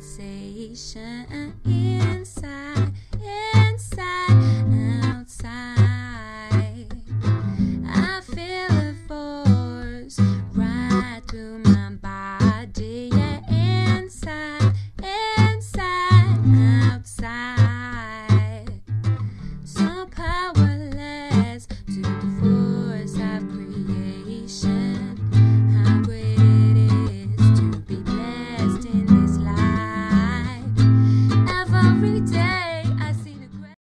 sensation inside.